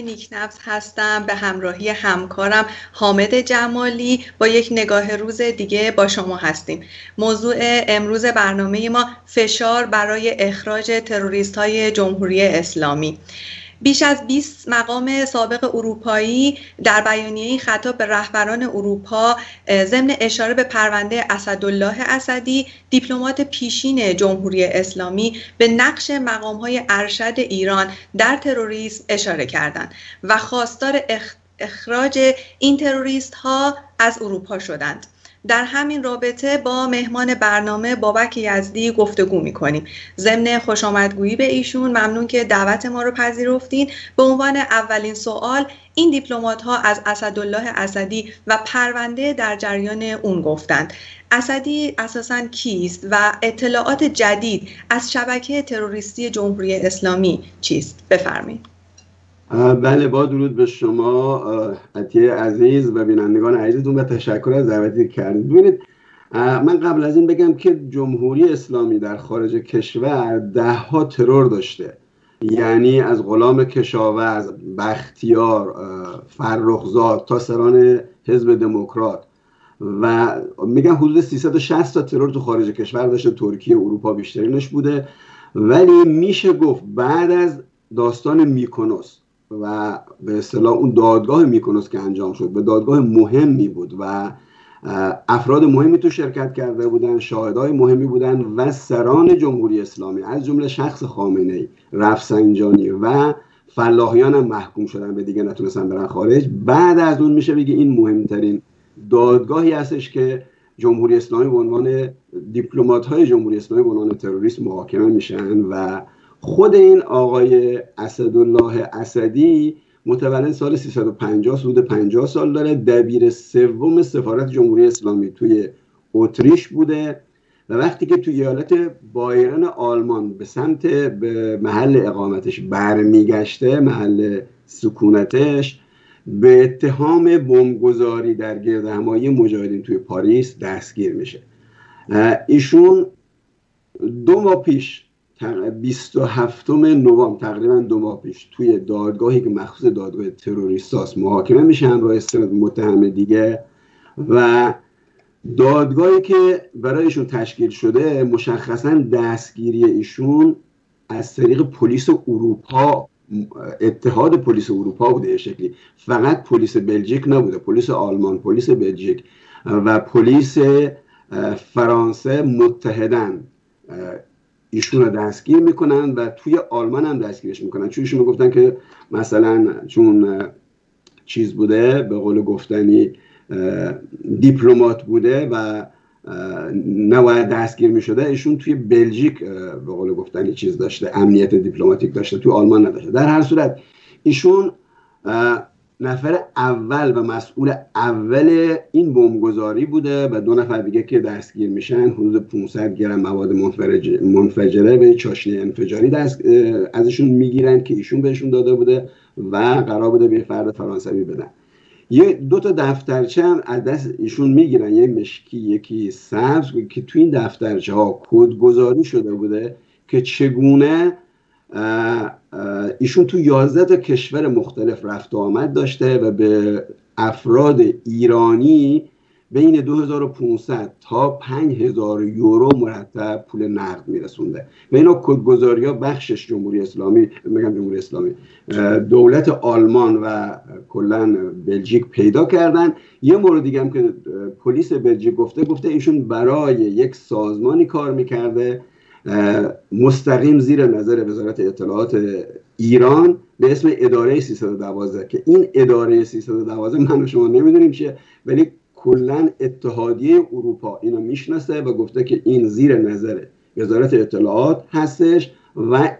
نیکنفس هستم به همراهی همکارم حامد جمالی با یک نگاه روز دیگه با شما هستیم. موضوع امروز برنامه ما فشار برای اخراج تروریست های جمهوری اسلامی. بیش از 20 مقام سابق اروپایی در بیانیه خطاب به رهبران اروپا ضمن اشاره به پرونده اسدالله اسدی دیپلمات پیشین جمهوری اسلامی به نقش مقام های ارشد ایران در تروریسم اشاره کردند و خواستار اخراج این تروریست ها از اروپا شدند. در همین رابطه با مهمان برنامه بابک یزدی گفتگو می‌کنیم. ضمن خوش آمدگویی به ایشون ممنون که دعوت ما رو پذیرفتین. به عنوان اولین سوال این دیپلمات ها از اسدالله اسدی و پرونده در جریان اون گفتند. اسدی اساسا کیست و اطلاعات جدید از شبکه تروریستی جمهوری اسلامی چیست؟ بفرمایید. بله با درود به شما عطیه عزیز و بینندگان عزیزتون و تشکر از دعوتی کردید. ببینید من قبل از این بگم که جمهوری اسلامی در خارج کشور ده ها ترور داشته. یعنی از غلام کشاورز بختیار فرخزاد تا سران حزب دموکرات. و میگم حدود 360 تا ترور تو خارج کشور داشته. ترکیه اروپا بیشترینش بوده. ولی میشه گفت بعد از داستان میکنوس و به اصطلاح اون دادگاه میکنوس که انجام شد به دادگاه مهمی بود و افراد مهمی تو شرکت کرده بودن شاهدای مهمی بودن و سران جمهوری اسلامی. از جمله شخص خامنه ای رفسنجانی و فلاحیان هم محکوم شدن به دیگه نتونستن برن خارج. بعد از اون میشه بگه این مهمترین دادگاهی هستش که جمهوری اسلامی به عنوان دیپلمات های جمهوری اسلامی به عنوان تروریست محاکمه میشن و خود این آقای اسدالله اسدی متولد سال 350 حدود 50 سال داره. دبیر سوم سفارت جمهوری اسلامی توی اتریش بوده و وقتی که توی ایالت بایرن آلمان به سمت به محل اقامتش برمیگشته محل سکونتش به اتهام بمبگذاری در گرد همایی مجاهدین توی پاریس دستگیر میشه. ایشون دو ماه پیش 27 نوامبر تقریبا دو ماه پیش توی دادگاهی که مخصوص دادگاه تروریست محاکمه میشه همراه استناد متهم دیگه. و دادگاهی که برایشون تشکیل شده مشخصا دستگیری ایشون از طریق پلیس اروپا اتحاد پلیس اروپا بوده شکلی. فقط پلیس بلژیک نبوده پلیس آلمان پلیس بلژیک. و پلیس فرانسه متحدن ایشون رو دستگیر می‌کنن و توی آلمان هم دستگیرش می‌کنن. چون ایشون گفتن که مثلا چون چیز بوده به قول گفتنی دیپلمات بوده و نباید دستگیر می‌شده ایشون توی بلژیک به قول گفتنی چیز داشته امنیت دیپلماتیک داشته توی آلمان نداشته. در هر صورت ایشون نفر اول و مسئول اول این بمبگذاری بوده و دو نفر دیگه که دستگیر میشن حدود 500 گرم مواد منفجره به چاشنی انفجاری دست ازشون می‌گیرن که ایشون بهشون داده بوده و قرار بوده به فرد فرانسوی بدن. یه دو تا دفترچه هم از دست ایشون می‌گیرن. یه مشکی یکی سبز که تو این دفترچه ها کدگذاری شده بوده که چگونه ایشون تو 11 تا کشور مختلف رفت و آمد داشته و به افراد ایرانی بین 2500 تا 5000 یورو مرتب پول نقد میرسونده. و اینا کدگذاری ها بخشش جمهوری اسلامی میگم جمهوری اسلامی دولت آلمان و کلا بلژیک پیدا کردن. یه مورد دیگه هم که پلیس بلژیک گفته گفته ایشون برای یک سازمانی کار می‌کرده مستقیم زیر نظر وزارت اطلاعات ایران به اسم اداره 312 که این اداره 312 من و شما نمی‌دونیم چیه ولی کلا اتحادیه اروپا اینو می‌شناسه و گفته که این زیر نظر وزارت اطلاعات هستش و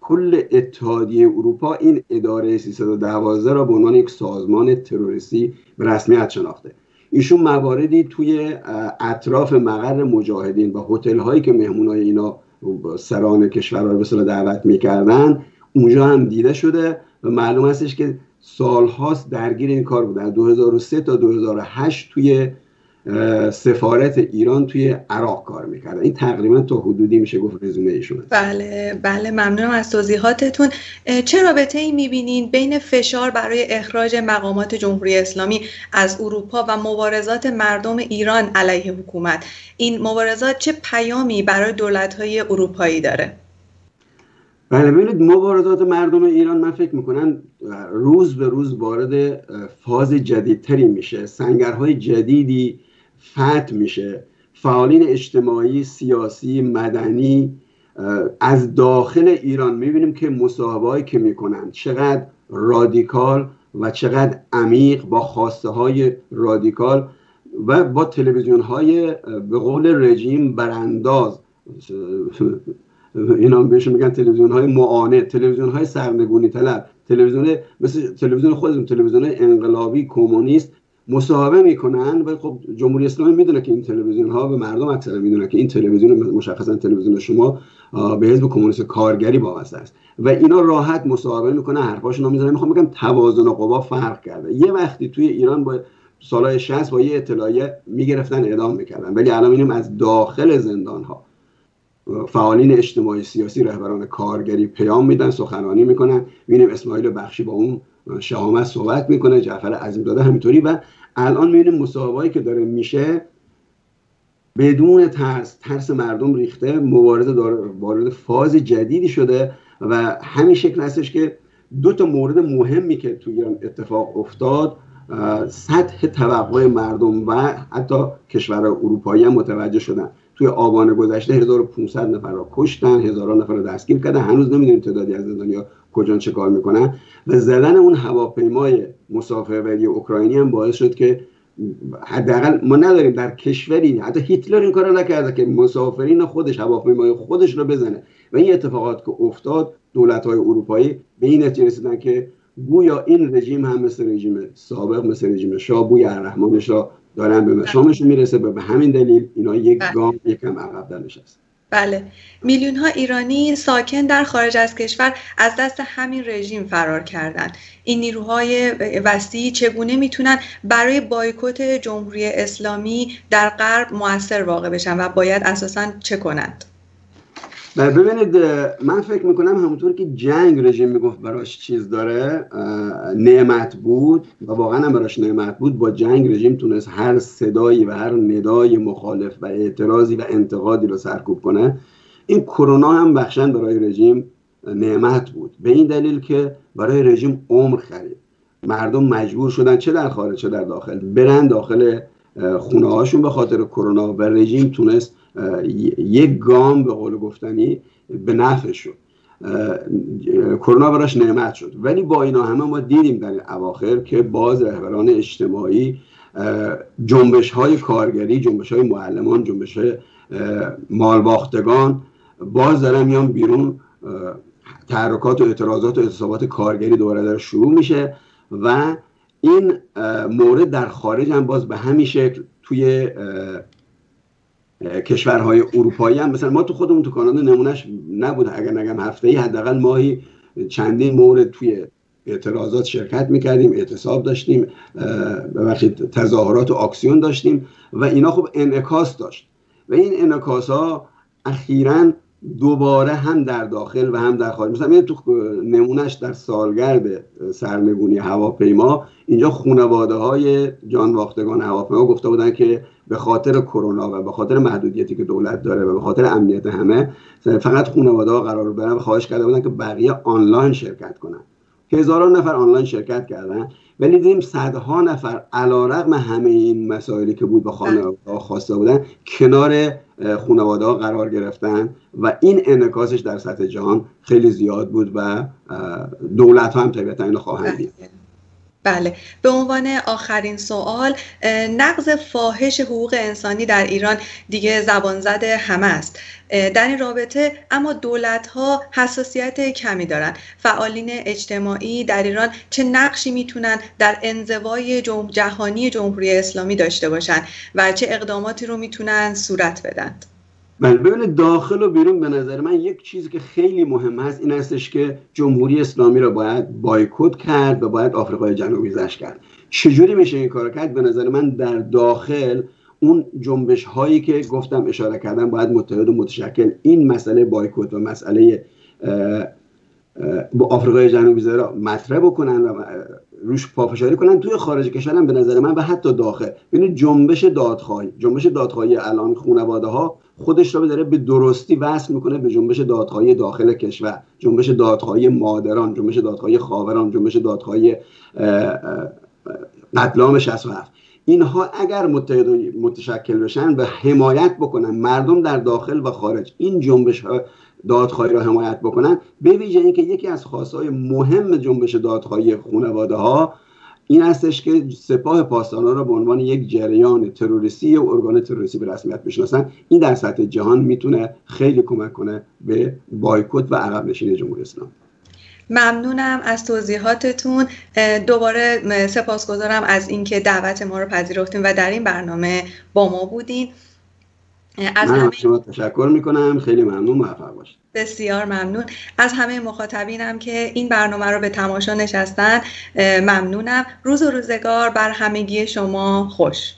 کل اتحادیه اروپا این اداره 312 را به عنوان یک سازمان تروریستی به رسمیت شناخته. ایشون مواردی توی اطراف مقر مجاهدین و هتل هایی که مهمون های اینا سران کشورها رو به دعوت می‌کردن اونجا هم دیده شده و معلوم هستش که سالهاست درگیر این کار بوده. از 2003 تا 2008 توی سفارت ایران توی عراق کار می‌کردن. این تقریبا تا حدودی میشه گفت رزومه ایشون. بله بله ممنونم از توضیحاتتون. چه رابطه ای می‌بینین بین فشار برای اخراج مقامات جمهوری اسلامی از اروپا و مبارزات مردم ایران علیه حکومت؟ این مبارزات چه پیامی برای دولت های اروپایی داره؟ بله ببینید مبارزات مردم ایران من فکر می‌کنم روز به روز وارد فاز جدیدتری میشه. سنگرهای جدیدی فتح میشه. فعالین اجتماعی سیاسی مدنی از داخل ایران می‌بینیم که مصاحبه که می‌کنن چقدر رادیکال و چقدر عمیق با خواسته های رادیکال و با تلویزیون های به قول رژیم برانداز. اینا بهشون میگن تلویزیون های معاند تلویزیون های سرنگونی طلب. تلویزیون مثل تلویزیون خودمون تلویزیون انقلابی کمونیست مصاحبه می‌کنن و خب جمهوری اسلامی می‌دونه که این تلویزیون ها به مردم اکثر می‌دونه که این تلویزیون مشخصا تلویزیون شما به حزب کمونیست کارگری وابسته است. و اینا راحت مصاحبه می‌کنه حرفاشون رو می‌زنه می‌خوام بگم توازن قوا فرق کرده. یه وقتی توی ایران با سالهای 60 با یه اطلاعیه می‌گرفتن اعدام می‌کردن. ولی الان می‌بینیم از داخل زندان ها فعالین اجتماعی سیاسی رهبران کارگری پیام میدن سخنرانی می‌کنن. می‌بینیم اسماعیل بخشی با اون شهامت صحبت می‌کنه جعفر عظیم داده همینطوری. و الان می‌بینیم مصاحبهایی که داره میشه بدون ترس ترس مردم ریخته مبارزه وارد فاز جدیدی شده و همین شکل هستش که دو تا مورد مهمی که توی ایران اتفاق افتاد سطح توقع مردم و حتی کشورهای اروپایی هم متوجه شدن. توی آبان گذشته 1500 نفر را کشتن هزاران نفر را دستگیر کردن. هنوز نمی‌دونیم تعدادی از زندانیا کجا چه کار می‌کنن. و زدن اون هواپیمای مسافربری اوکراینی هم باعث شد که حداقل ما نداریم در کشوری حتی هیتلر این کارو نکرده که مسافرین خودش هواپیمای خودش رو بزنه. و این اتفاقات که افتاد دولت های اروپایی به این نتیجه رسیدن که گویا این رژیم هم مثل رژیم سابق مثل رژیم شاه بوی الرحمن را دارن به مشامشون می‌رسه به همین دلیل اینا یک بله. گام یکم عقب در نشست بله. میلیون ها ایرانی ساکن در خارج از کشور از دست همین رژیم فرار کردند این نیروهای وسیعی چگونه می‌تونن برای بایکوت جمهوری اسلامی در غرب موثر واقع بشن و باید اساسا چه کنند؟ ببینید من فکر می‌کنم همونطور که جنگ رژیم می‌گفت براش چیز داره نعمت بود و واقعا هم براش نعمت بود با جنگ رژیم تونست هر صدایی و هر ندای مخالف و اعتراضی و انتقادی رو سرکوب کنه. این کرونا هم بخشن برای رژیم نعمت بود. به این دلیل که برای رژیم عمر خرید. مردم مجبور شدن چه در خارج چه در داخل برن داخل خونه هاشون به خاطر کرونا و رژیم تونست یک گام به قول گفتنی به نفع شد. کرونا براش نعمت شد. ولی با اینا همه ما دیدیم در این اواخر که باز رهبران اجتماعی جنبش های کارگری جنبش های معلمان جنبش های مالباختگان باز دارن میان بیرون تحرکات و اعتراضات و اعتصابات کارگری دوباره در شروع میشه و این مورد در خارج هم باز به همین شکل توی کشورهای اروپایی هم. مثلا ما تو خودمون تو کانادا نمونهش نبود اگر نگم هفته ای حداقل ماهی چندین مورد توی اعتراضات شرکت می‌کردیم اعتصاب داشتیم ببخشید تظاهرات و آکسیون داشتیم و اینا خب انعکاس داشت. و این انعکاس ها اخیرا دوباره هم در داخل و هم در خارج. مثلا تو نمونهش در سالگرد سرنگونی هواپیما اینجا خانواده های جانواختگان هواپیما گفته بودن که به خاطر کرونا و به خاطر محدودیتی که دولت داره و به خاطر امنیت همه فقط خانواده ها قرار برن و خواهش کرده بودن که بقیه آنلاین شرکت کنن. هزاران نفر آنلاین شرکت کردن ولی دیدیم صدها نفر علا رقم همه این مسائلی که بود به خانواده خواسته بودن کنار خانواده ها قرار گرفتن و این انعکاسش در سطح جهان خیلی زیاد بود و دولت ها هم طبیعتا اینو خواهند دید. بله. به عنوان آخرین سوال نقض فاحش حقوق انسانی در ایران دیگه زبان زده همه است. در این رابطه اما دولت ها حساسیت کمی دارند فعالین اجتماعی در ایران چه نقشی می‌تونن در انزوای جهانی جمهوری اسلامی داشته باشند و چه اقداماتی رو می‌تونن صورت بدن؟ بله ببینید داخل و بیرون به نظر من یک چیزی که خیلی مهم هست این هستش که جمهوری اسلامی را باید بایکوت کرد و باید آفریقای جنوبی زش کرد. چجوری میشه این کار کرد؟ به نظر من در داخل اون جنبش هایی که گفتم اشاره کردم باید متحد و متشکل این مسئله بایکوت و مسئله با آفریقای جنوبی زرا مطرح بکنن و روش پافشاری کنن توی خارج کشورم به نظر من و حتی داخل ببینید جنبش دادخواهی جنبش دادخواهی الان خانواده ها خودش رو داره به درستی وصل می‌کنه به جنبش دادخواهی داخل کشور. جنبش دادخواهی مادران جنبش دادخواهی خاوران جنبش دادخواهی قتلام 67 اینها اگر متشکل بشن و حمایت بکنن مردم در داخل و خارج این جنبش ها دادخواهی را حمایت بکنن به ویژه اینکه یکی از خواستهای مهم جنبش دادخواهی خانواده ها این هستش که سپاه پاسداران را به عنوان یک جریان تروریستی و ارگان تروریستی به رسمیت بشناسن. این در سطح جهان می‌تونه خیلی کمک کنه به بایکوت و عقب نشینی جمهوری اسلامی. ممنونم از توضیحاتتون. دوباره سپاسگزارم از اینکه دعوت ما رو پذیرفتیم و در این برنامه با ما بودین. از من همه... شما تشکر می‌کنم. خیلی ممنون موفق باشید. بسیار ممنون. از همه مخاطبینم که این برنامه رو به تماشا نشستن ممنونم. روز و روزگار بر همگی شما خوش.